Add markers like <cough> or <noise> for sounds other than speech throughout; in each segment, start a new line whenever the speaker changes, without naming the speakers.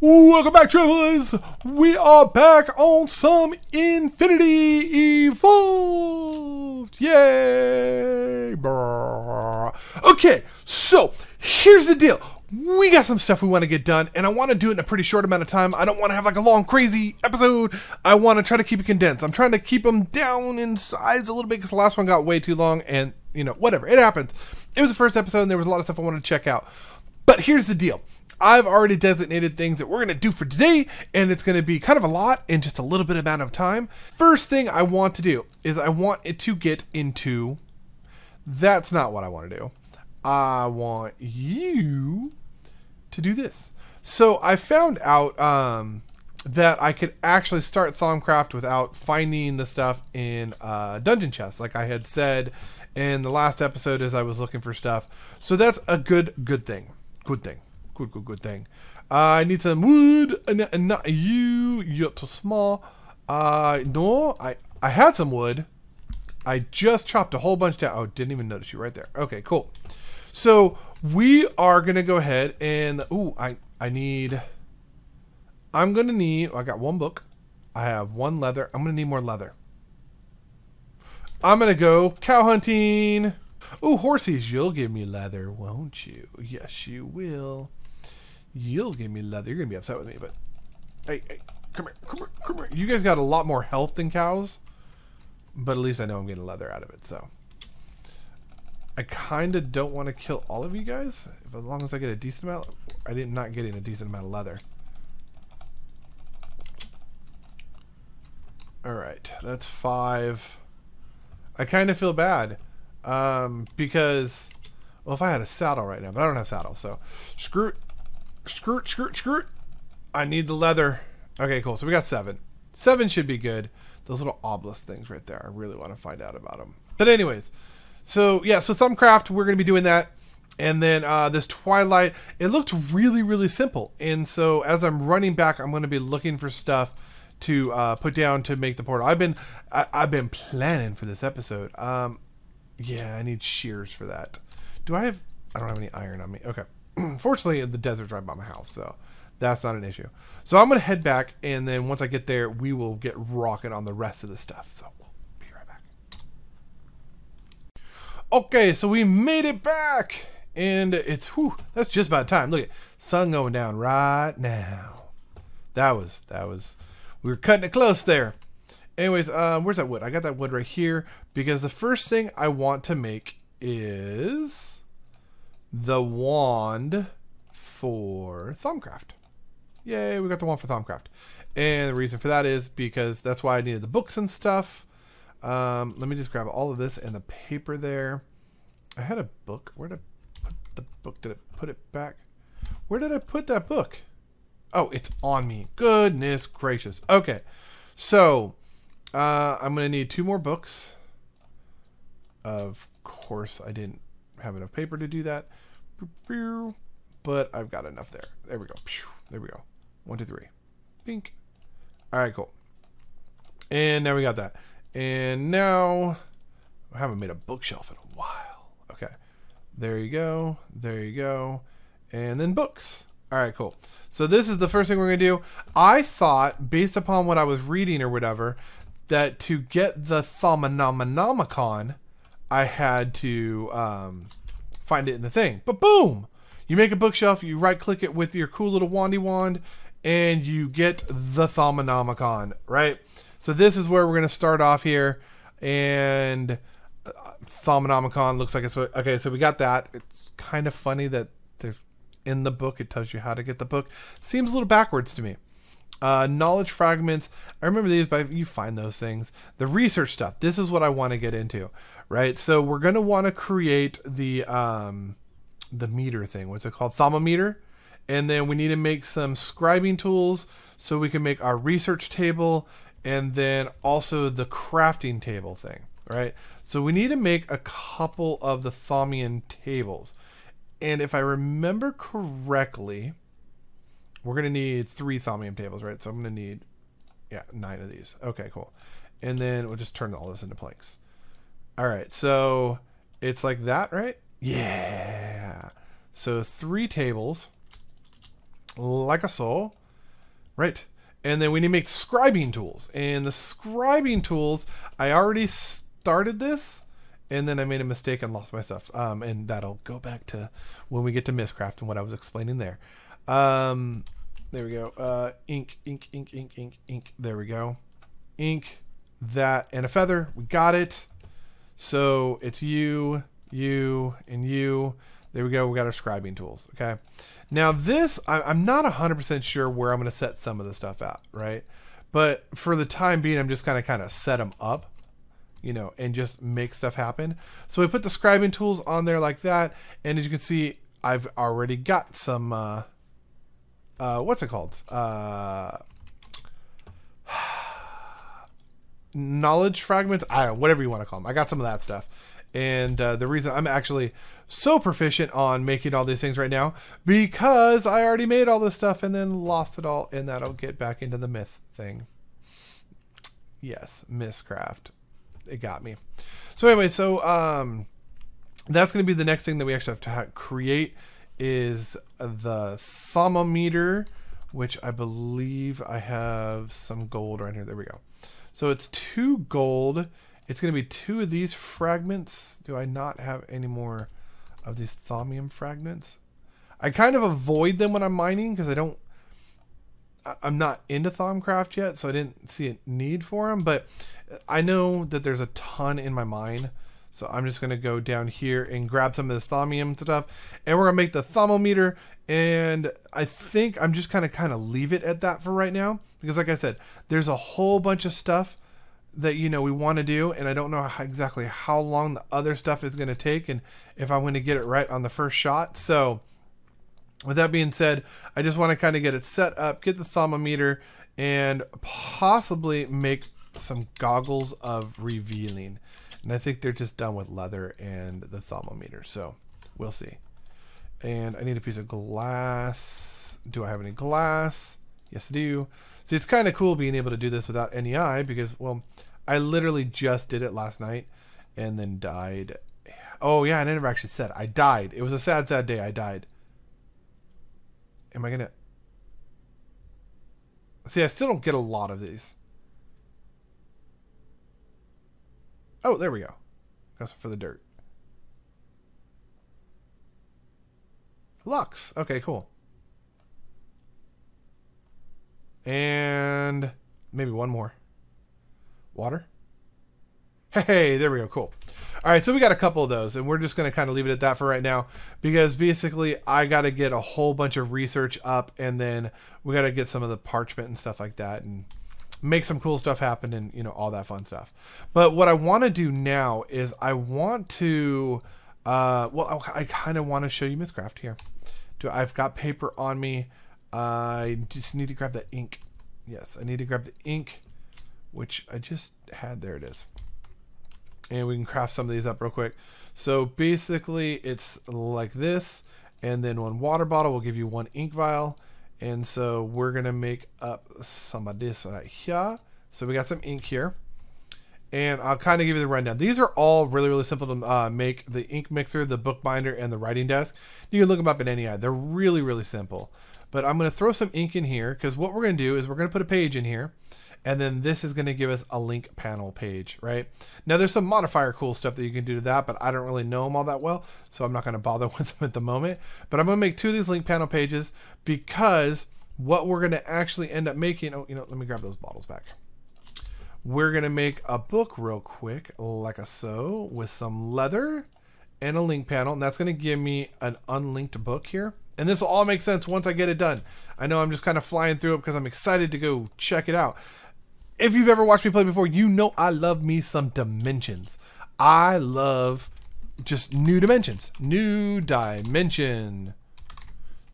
Welcome back, travelers! We are back on some Infinity Evolved! Yay! Brr. Okay, so here's the deal. We got some stuff we want to get done, and I want to do it in a pretty short amount of time. I don't want to have like a long, crazy episode. I want to try to keep it condensed. I'm trying to keep them down in size a little bit because the last one got way too long, and you know, whatever. It happens. It was the first episode, and there was a lot of stuff I wanted to check out. But here's the deal. I've already designated things that we're going to do for today, and it's going to be kind of a lot in just a little bit amount of time. First thing I want to do is I want it to get into. That's not what I want to do. I want you to do this. So I found out um, that I could actually start Thaumcraft without finding the stuff in uh, dungeon chests, like I had said in the last episode as I was looking for stuff. So that's a good, good thing. Good thing good, good, good thing. Uh, I need some wood, and, and not you. You're too small. Uh, no, I I had some wood. I just chopped a whole bunch down. Oh, didn't even notice you right there. Okay, cool. So we are gonna go ahead and ooh, I I need. I'm gonna need. I got one book. I have one leather. I'm gonna need more leather. I'm gonna go cow hunting. Ooh, horsies, you'll give me leather, won't you? Yes, you will. You'll give me leather. You're gonna be upset with me, but hey, hey, come here, come here, come here. You guys got a lot more health than cows, but at least I know I'm getting leather out of it. So I kind of don't want to kill all of you guys, if, as long as I get a decent amount. I did not getting a decent amount of leather. All right, that's five. I kind of feel bad um, because, well, if I had a saddle right now, but I don't have saddle, so screw. Skirt, skirt, skirt. I need the leather. Okay, cool. So we got seven. Seven should be good. Those little obelisk things right there. I really want to find out about them. But anyways, so yeah, so Thaumcraft, we're going to be doing that. And then uh, this Twilight, it looked really, really simple. And so as I'm running back, I'm going to be looking for stuff to uh, put down to make the portal. I've been I, have been planning for this episode. Um, yeah, I need shears for that. Do I have? I don't have any iron on me. Okay. <clears throat> fortunately, the desert's right by my house, so that's not an issue. So I'm gonna head back, and then once I get there, we will get rocking on the rest of the stuff. So we'll be right back. Okay, so we made it back, and it's whew, that's just about time. Look at sun going down right now. That was that was we were cutting it close there. Anyways, um, where's that wood? I got that wood right here because the first thing I want to make is the wand for Thaumcraft. Yay, we got the wand for Thaumcraft. And the reason for that is because that's why I needed the books and stuff. Um, let me just grab all of this and the paper there. I had a book. Where did I put the book? Did I put it back? Where did I put that book? Oh, it's on me. Goodness gracious. Okay. So, uh, I'm going to need two more books. Of course, I didn't have enough paper to do that. But I've got enough there. There we go. There we go. One, two, three. Pink. All right, cool. And now we got that. And now I haven't made a bookshelf in a while. Okay. There you go. There you go. And then books. All right, cool. So this is the first thing we're going to do. I thought, based upon what I was reading or whatever, that to get the Thaumonomicon, I had to um, find it in the thing. But boom! You make a bookshelf, you right click it with your cool little wandy wand, and you get the Thaumonomicon, right? So this is where we're going to start off here. And uh, Thaumonomicon looks like it's okay. So we got that. It's kind of funny that in the book it tells you how to get the book. Seems a little backwards to me. Uh, knowledge fragments. I remember these, but you find those things. The research stuff. This is what I want to get into right? So we're going to want to create the um, the meter thing. What's it called? Thaumometer. And then we need to make some scribing tools so we can make our research table and then also the crafting table thing, right? So we need to make a couple of the Thaumian tables. And if I remember correctly, we're going to need three Thaumian tables, right? So I'm going to need, yeah, nine of these. Okay, cool. And then we'll just turn all this into planks. All right, so it's like that, right? Yeah. So three tables, like a soul. Right. And then we need to make scribing tools. And the scribing tools, I already started this and then I made a mistake and lost my stuff. Um, and that'll go back to when we get to Mystcraft and what I was explaining there. Um, there we go. Uh, ink, ink, ink, ink, ink, ink. There we go. Ink, that, and a feather. We got it. So it's you, you, and you. There we go. We got our scribing tools. Okay. Now this, I, I'm not 100% sure where I'm going to set some of the stuff out, right? But for the time being, I'm just going to kind of set them up you know, and just make stuff happen. So we put the scribing tools on there like that, and as you can see, I've already got some, uh, uh, what's it called? Uh, knowledge fragments. I don't whatever you want to call them. I got some of that stuff. And uh, the reason I'm actually so proficient on making all these things right now because I already made all this stuff and then lost it all, and that'll get back into the myth thing. Yes, Mystcraft it got me. So anyway, so um, that's going to be the next thing that we actually have to ha- create is the thaumometer, which I believe I have some gold right here. There we go. So it's two gold. It's going to be two of these fragments. Do I not have any more of these thaumium fragments? I kind of avoid them when I'm mining because I don't I'm not into Thaumcraft yet, so I didn't see a need for them. But I know that there's a ton in my mine, so I'm just gonna go down here and grab some of this thaumium stuff, and we're gonna make the thaumometer. And I think I'm just kind of kind of leave it at that for right now, because like I said, there's a whole bunch of stuff that you know we want to do, and I don't know how, exactly how long the other stuff is gonna take, and if I'm gonna get it right on the first shot. So with that being said, I just want to kind of get it set up, get the thaumometer, and possibly make some goggles of revealing. And I think they're just done with leather and the thaumometer. So we'll see. And I need a piece of glass. Do I have any glass? Yes, I do. See, it's kind of cool being able to do this without NEI because, well, I literally just did it last night and then died. Oh, yeah, I never actually said I died. It was a sad, sad day. I died. Am I gonna... See, I still don't get a lot of these. Oh, there we go. That's for the dirt. Lux. Okay, cool. And maybe one more. Water. Hey, there we go. Cool. All right, so we got a couple of those, and we're just going to kind of leave it at that for right now because basically I got to get a whole bunch of research up, and then we got to get some of the parchment and stuff like that, and make some cool stuff happen, and you know all that fun stuff. But what I want to do now is I want to, uh, well, I kind of want to show you Mystcraft here. Do I've got paper on me? I just need to grab the ink. Yes, I need to grab the ink, which I just had. There it is and we can craft some of these up real quick. So basically it's like this and then one water bottle will give you one ink vial. And so we're gonna make up some of this right here. So we got some ink here. And I'll kind of give you the rundown. These are all really, really simple to uh, make. The ink mixer, the bookbinder, and the writing desk. You can look them up in NEI. They're really, really simple. But I'm going to throw some ink in here because what we're going to do is we're going to put a page in here and then this is going to give us a link panel page, right? Now there's some modifier cool stuff that you can do to that, but I don't really know them all that well, so I'm not going to bother <laughs> with them at the moment. But I'm going to make two of these link panel pages because what we're going to actually end up making, oh, you know, let me grab those bottles back. We're going to make a book real quick, like a so, with some leather and a link panel, and that's going to give me an unlinked book here. And this will all make sense once I get it done. I know I'm just kind of flying through it because I'm excited to go check it out if you've ever watched me play before, you know I love me some dimensions. I love just new dimensions. New dimension.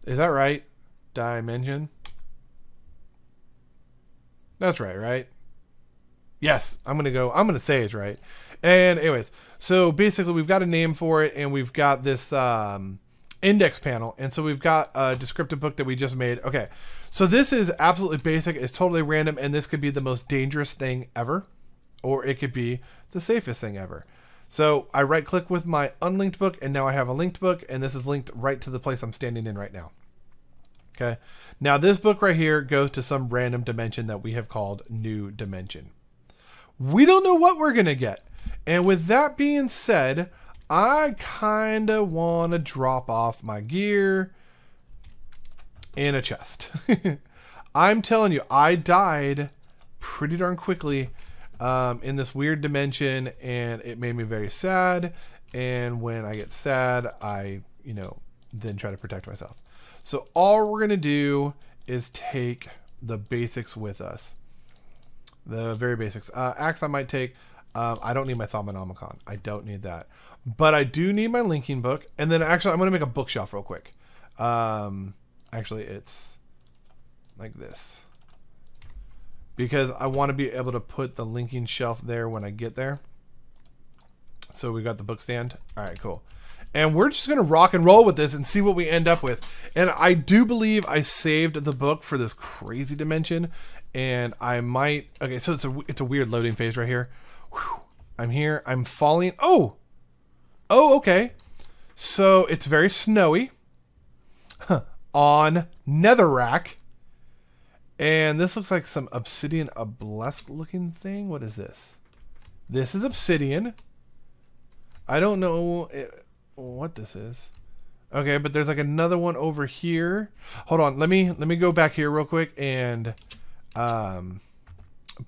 Is that right? Dimension? That's right, right? Yes, I'm going to go. I'm going to say it's right. And anyways, so basically we've got a name for it and we've got this um index panel. And so we've got a descriptive book that we just made. Okay. So this is absolutely basic. It's totally random. And this could be the most dangerous thing ever, or it could be the safest thing ever. So I right click with my unlinked book and now I have a linked book and this is linked right to the place I'm standing in right now. Okay. Now this book right here goes to some random dimension that we have called new dimension. We don't know what we're going to get. And with that being said, I kind of want to drop off my gear in a chest. <laughs> I'm telling you, I died pretty darn quickly um, in this weird dimension, and it made me very sad. And when I get sad, I, you know, then try to protect myself. So all we're gonna do is take the basics with us, the very basics. Uh, axe I might take. Um, I don't need my Thaumonomicon. I don't need that, but I do need my linking book. And then actually, I'm gonna make a bookshelf real quick. Um, actually, it's like this because I want to be able to put the linking shelf there when I get there. So we got the book stand. All right, cool. And we're just going to rock and roll with this and see what we end up with. And I do believe I saved the book for this crazy dimension. And I might... Okay, so it's a, it's a weird loading phase right here. Whew. I'm here. I'm falling. Oh! Oh, okay. So it's very snowy on Netherrack. And this looks like some obsidian obelisk looking thing. What is this? This is obsidian. I don't know eh, what this is. Okay, but there's like another one over here. Hold on, let me let me go back here real quick and um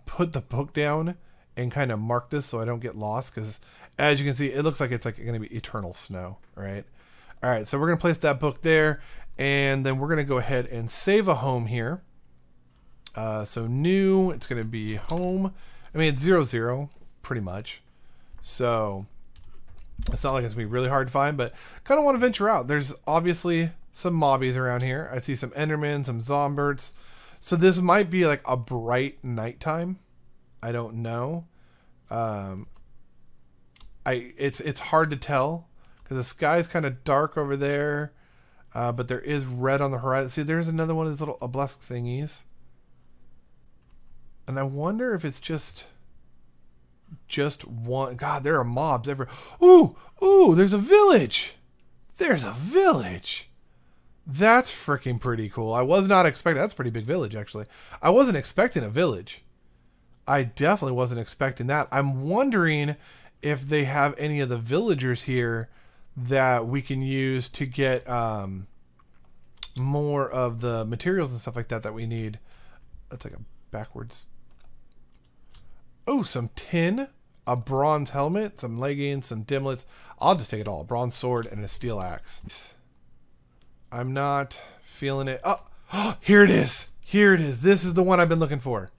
put the book down and kind of mark this so I don't get lost because as you can see, it looks like it's like going to be eternal snow, right? All right, so we're going to place that book there and then we're going to go ahead and save a home here. Uh, so new, it's going to be home. I mean, it's zero zero pretty much. So it's not like it's going to be really hard to find, but kind of want to venture out. There's obviously some mobbies around here. I see some Endermen, some Zomberts. So this might be like a bright nighttime. I don't know. Um, I it's it's hard to tell because the sky's kind of dark over there, uh, but there is red on the horizon. See, there's another one of these little obelisk thingies, and I wonder if it's just just one. God, there are mobs everywhere. Ooh, ooh, there's a village. There's a village. That's freaking pretty cool. I was not expecting. That's pretty big village, actually. I wasn't expecting a village. I definitely wasn't expecting that. I'm wondering if they have any of the villagers here that we can use to get um, more of the materials and stuff like that that we need. That's like a backwards Oh, some tin, a bronze helmet, some leggings, some dimlets. I'll just take it all. A bronze sword and a steel axe. I'm not feeling it. Oh, <gasps> here it is. Here it is. This is the one I've been looking for.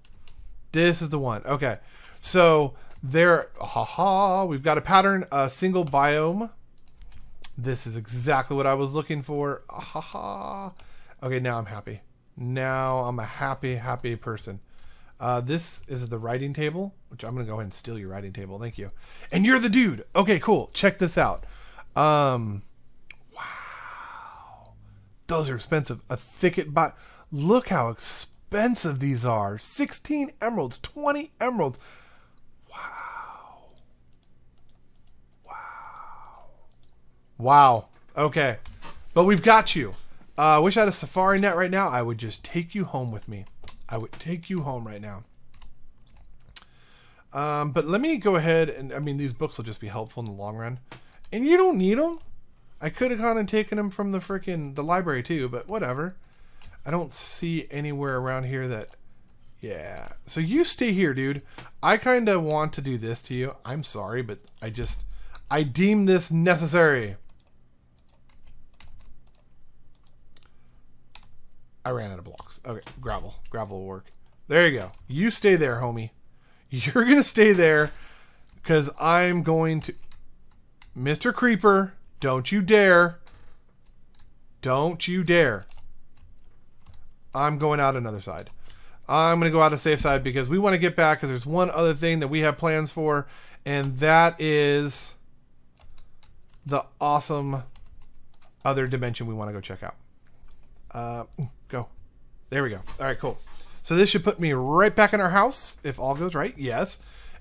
This is the one. Okay. So there, haha, we've got a pattern, a single biome. This is exactly what I was looking for. Haha. Okay, now I'm happy. Now I'm a happy, happy person. Uh, this is the writing table, which I'm going to go ahead and steal your writing table. Thank you. And you're the dude. Okay, cool. Check this out. Um, wow. Those are expensive. A thicket but Look how expensive these are. 16 emeralds, 20 emeralds. Wow. Wow. Wow. Okay. But we've got you. I uh, wish I had a safari net right now. I would just take you home with me. I would take you home right now. Um, but let me go ahead and I mean these books will just be helpful in the long run, and you don't need them. I could have gone and taken them from the freaking the library too, but whatever. I don't see anywhere around here that. Yeah. So you stay here, dude. I kind of want to do this to you. I'm sorry, but I just I deem this necessary. I ran out of blocks. Okay, gravel. Gravel will work. There you go. You stay there, homie. <laughs> You're going to stay there because I'm going to... Mr. Creeper, don't you dare. Don't you dare. I'm going out another side. I'm going to go out a safe side because we want to get back because there's one other thing that we have plans for, and that is the awesome other dimension we want to go check out. Uh, go. There we go. All right, cool. So this should put me right back in our house if all goes right. Yes.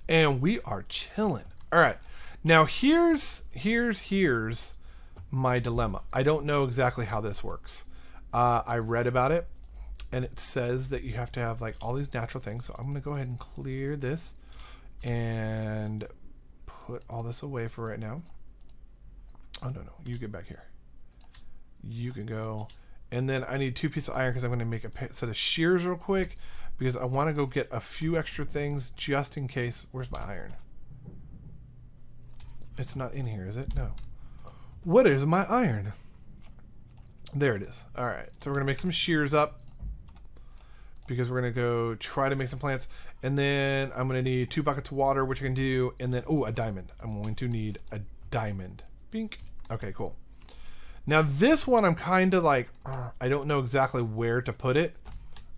And we are chilling. All right. Now here's here's here's my dilemma. I don't know exactly how this works. Uh, I read about it, and it says that you have to have like all these natural things. So I'm going to go ahead and clear this and put all this away for right now. Oh, no, no. You get back here. You can go. And then I need two pieces of iron because I'm going to make a set of shears real quick because I want to go get a few extra things just in case. Where's my iron? It's not in here, is it? No. What is my iron? There it is. All right. So we're to make some shears up because we're to go try to make some plants. And then I'm to need two buckets of water, which I can do. And then, oh, a diamond. I'm going to need a diamond. Bink. Okay, cool. Now this one I'm kind of like, uh, I don't know exactly where to put it.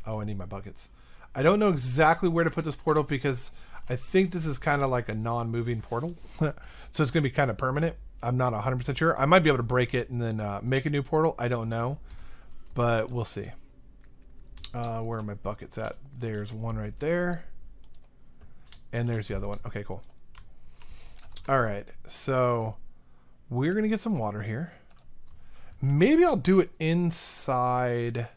Oh, I need my buckets. I don't know exactly where to put this portal because I think this is kind of like a non-moving portal. <laughs> so it's to be kind of permanent. I'm not 100% sure. I might be able to break it and then uh, make a new portal. I don't know. But we'll see. Uh, where are my buckets at? There's one right there. And there's the other one. Okay, cool. All right. So we're going to get some water here. Maybe I'll do it inside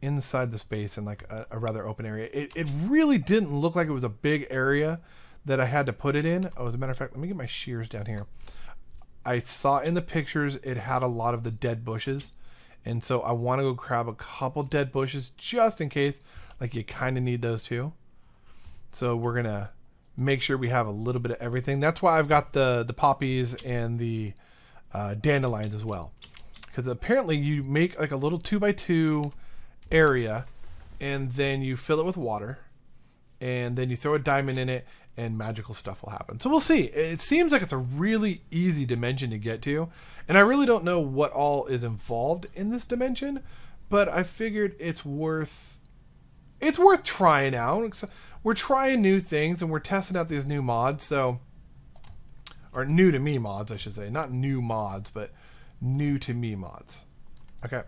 inside the space in like a, a, rather open area. It, it really didn't look like it was a big area that I had to put it in. Oh, as a matter of fact, let me get my shears down here. I saw in the pictures it had a lot of the dead bushes. And so I want to go grab a couple dead bushes just in case. Like you kind of need those too. So we're going to make sure we have a little bit of everything. That's why I've got the, the poppies and the uh, dandelions as well. Because apparently you make like a little two by two area and then you fill it with water and then you throw a diamond in it and magical stuff will happen. So we'll see. It seems like it's a really easy dimension to get to. And I really don't know what all is involved in this dimension, but I figured it's worth it's worth trying out. We're trying new things and we're testing out these new mods, so or new to me mods, I should say. Not new mods, but new to me mods. Okay.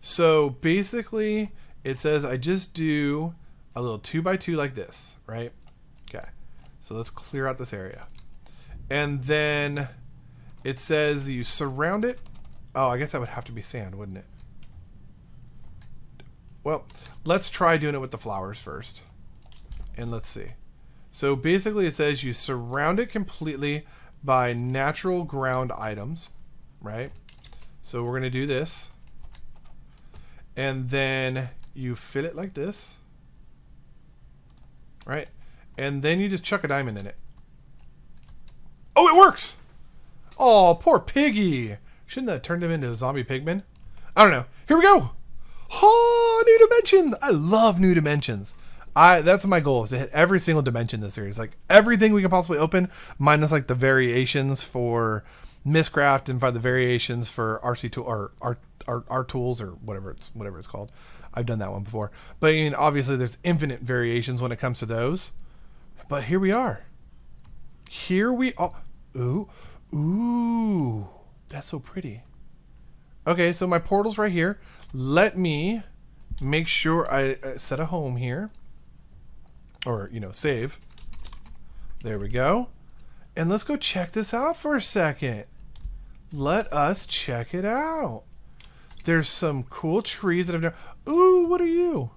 So basically, it says I just do a little two by two like this, right? So let's clear out this area. And then it says you surround it. Oh, I guess that would have to be sand, wouldn't it? Well, let's try doing it with the flowers first. And let's see. So basically it says you surround it completely by natural ground items, right? So we're going to do this. And then you fill it like this. Right? And then you just chuck a diamond in it. Oh, it works! Oh, poor piggy. Shouldn't that turned him into a zombie pigman? I don't know. Here we go. Oh, new dimension. I love new dimensions. I that's my goal is to hit every single dimension in this series. Like everything we can possibly open, minus like the variations for Mystcraft and find the variations for RFTool or our, our, our tools or whatever it's whatever it's called. I've done that one before. But I mean obviously there's infinite variations when it comes to those. But here we are. Here we are. Ooh. Ooh. That's so pretty. Okay, so my portal's right here. Let me make sure I uh, set a home here or you know save there we go and let's go check this out for a second let us check it out there's some cool trees that I've done ooh what are you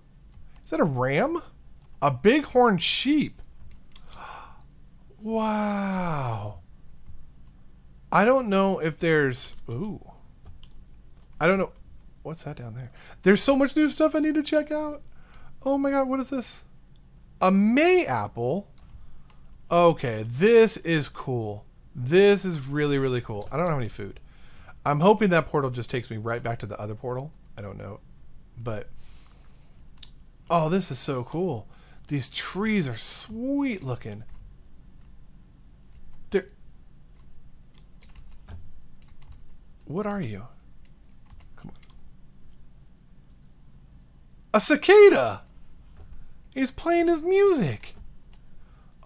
is that a ram a bighorn sheep wow I don't know if there's ooh I don't know what's that down there there's so much new stuff I need to check out oh my god what is this a May apple? Okay, this is cool. This is really, really cool. I don't have any food. I'm hoping that portal just takes me right back to the other portal. I don't know. But, oh, this is so cool. These trees are sweet looking. What are you? Come on. A cicada! He's playing his music.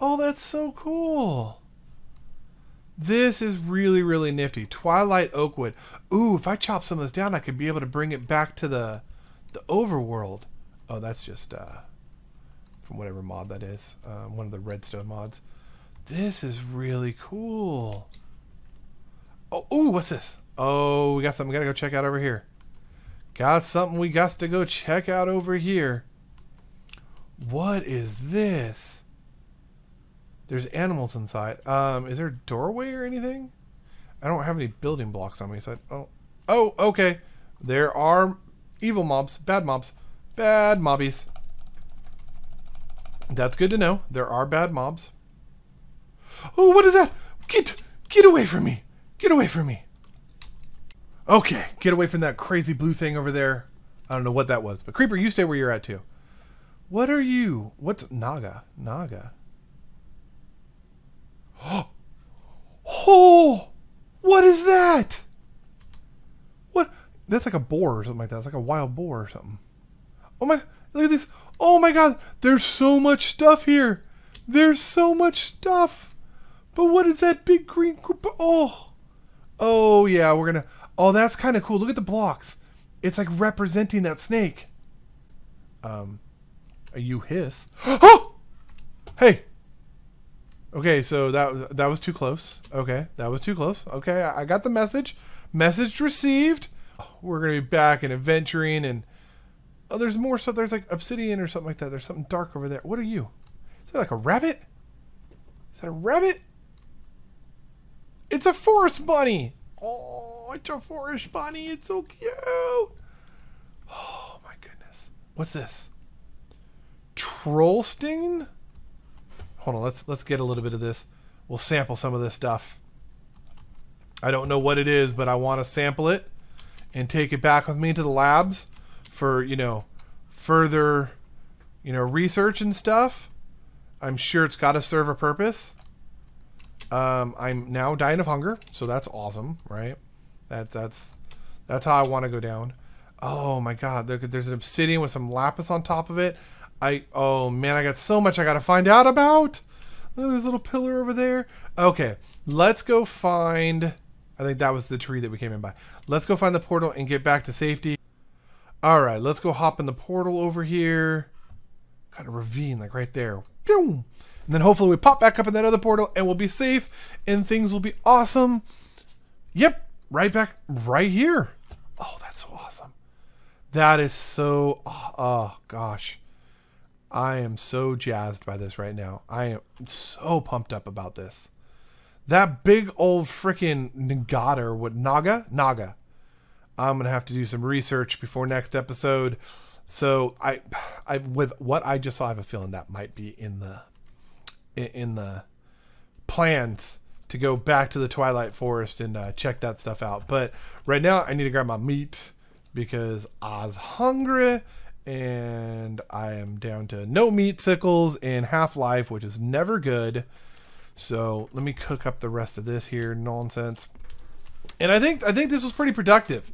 Oh, that's so cool. This is really, really nifty. Twilight Oakwood. Ooh, if I chop some of this down, I could be able to bring it back to the the overworld. Oh, that's just uh, from whatever mod that is. Uh, one of the redstone mods. This is really cool. Oh, ooh, what's this? Oh, we got something. We gotta go check out over here. got something we got to go check out over here. What is this? There's animals inside. Um, is there a doorway or anything? I don't have any building blocks on me, so I, oh, oh, okay. There are evil mobs, bad mobs, bad mobbies. That's good to know. There are bad mobs. Oh, what is that? Get, get away from me. Get away from me. Okay, get away from that crazy blue thing over there. I don't know what that was, but Creeper, you stay where you're at too. What are you? What's Naga? Naga. <gasps> Oh, what is that? What? That's like a boar or something like that. It's like a wild boar or something. Oh my, look at this. Oh my god, there's so much stuff here. There's so much stuff. But what is that big green? Oh, oh yeah, we're gonna. Oh, that's kind of cool. Look at the blocks. It's like representing that snake. Um, are you hiss. <gasps> Oh, hey. Okay, so that was that was too close. Okay, that was too close. Okay, I, I got the message. Message received. We're gonna be back and adventuring and oh, there's more stuff. There's like obsidian or something like that. There's something dark over there. What are you? Is that like a rabbit? Is that a rabbit? It's a forest bunny. Oh, it's a forest bunny. It's so cute. Oh my goodness. What's this? Troll sting? Hold on, let's let's get a little bit of this. We'll sample some of this stuff. I don't know what it is, but I want to sample it and take it back with me to the labs for, you know, further, you know, research and stuff. I'm sure it's got to serve a purpose. Um, I'm now dying of hunger, so that's awesome, right? That that's that's how I want to go down. Oh my god, there, there's an obsidian with some lapis on top of it. I oh man, I got so much I got to find out about. Oh, Look at this little pillar over there. Okay, let's go find. I think that was the tree that we came in by. Let's go find the portal and get back to safety. All right, let's go hop in the portal over here. Got a ravine like right there. Boom. And then hopefully we pop back up in that other portal and we'll be safe and things will be awesome. Yep, right back right here. Oh, that's so awesome. That is so oh, oh gosh. I am so jazzed by this right now. I am so pumped up about this. That big old freaking Nagata what Naga? Naga. I'm gonna have to do some research before next episode. So I I with what I just saw, I have a feeling that might be in the in the plans to go back to the Twilight Forest and uh, check that stuff out. But right now, I need to grab my meat because I's hungry and I am down to no meat sickles in Half Life, which is never good. So let me cook up the rest of this here nonsense. And I think I think this was pretty productive.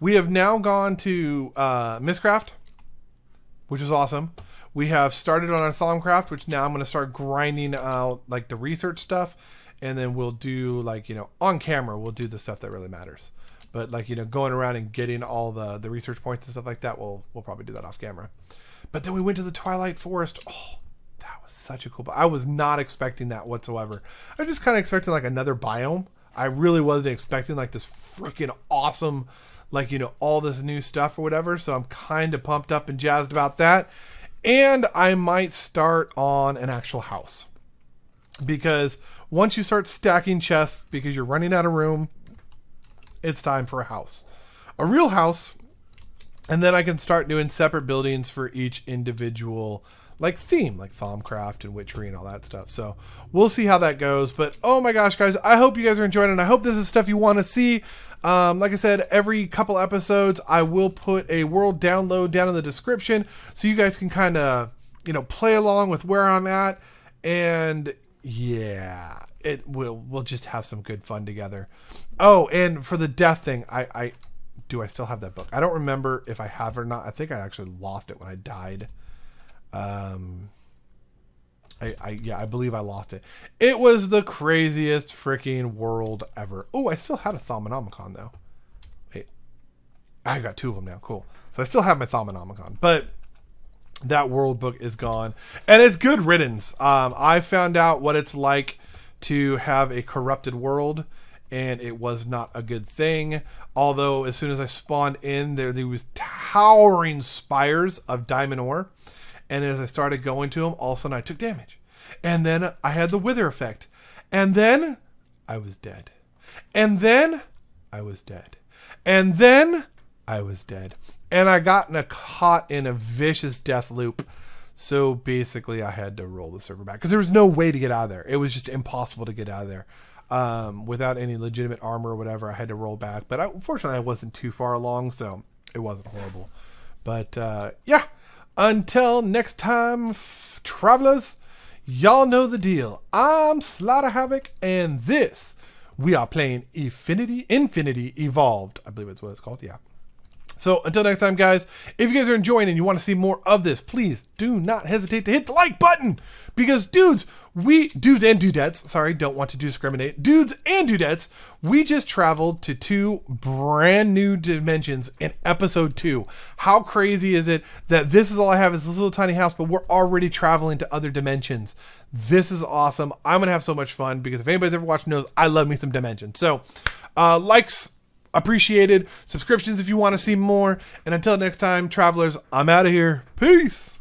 We have now gone to uh, Mystcraft, which is awesome. We have started on our Thaumcraft, which now I'm going to start grinding out like the research stuff, and then we'll do like you know on camera we'll do the stuff that really matters. But like you know, going around and getting all the the research points and stuff like that, we'll we'll probably do that off camera. But then we went to the Twilight Forest. Oh, that was such a cool. I was not expecting that whatsoever. I was just kind of expecting like another biome. I really wasn't expecting like this freaking awesome, like you know, all this new stuff or whatever. So I'm kind of pumped up and jazzed about that. And I might start on an actual house because once you start stacking chests because you're running out of room it's time for a house. A real house, and then I can start doing separate buildings for each individual like theme, like Thaumcraft and Witchery and all that stuff. So we'll see how that goes. But oh my gosh, guys, I hope you guys are enjoying it. And I hope this is stuff you want to see. Um, like I said, every couple episodes, I will put a world download down in the description so you guys can kind of, you know, play along with where I'm at. And yeah, it will we'll just have some good fun together. Oh, and for the death thing, I I do I still have that book? I don't remember if I have or not. I think I actually lost it when I died. Um I, I yeah, I believe I lost it. It was the craziest freaking world ever. Oh, I still had a Thaumonomicon though. Wait. I got two of them now. Cool. So I still have my Thaumonomicon. But that world book is gone. And it's good riddance. Um, I found out what it's like to have a corrupted world and it was not a good thing. Although as soon as I spawned in, there there was towering spires of diamond ore, and as I started going to them, all of a sudden I took damage, and then I had the wither effect, and then I was dead, and then I was dead, and then I was dead, and I got in a caught in a vicious death loop. So basically, I had to roll the server back because there was no way to get out of there. It was just impossible to get out of there um, without any legitimate armor or whatever. I had to roll back, but I, fortunately, I wasn't too far along, so it wasn't horrible. But uh, yeah, until next time, travelers, y'all know the deal. I'm Slider Havoc, and this we are playing Infinity Infinity Evolved. I believe it's what it's called. Yeah. So until next time, guys, if you guys are enjoying and you want to see more of this, please do not hesitate to hit the like button. Because dudes, we dudes and dudettes, sorry, don't want to discriminate. Dudes and dudettes, we just traveled to two brand new dimensions in episode two. How crazy is it that this is all I have is this little tiny house, but we're already traveling to other dimensions. This is awesome. I'm gonna have so much fun because if anybody's ever watched knows I love me some dimensions. So uh likes appreciated. Subscriptions if you want to see more. And until next time, travelers, I'm out of here. Peace.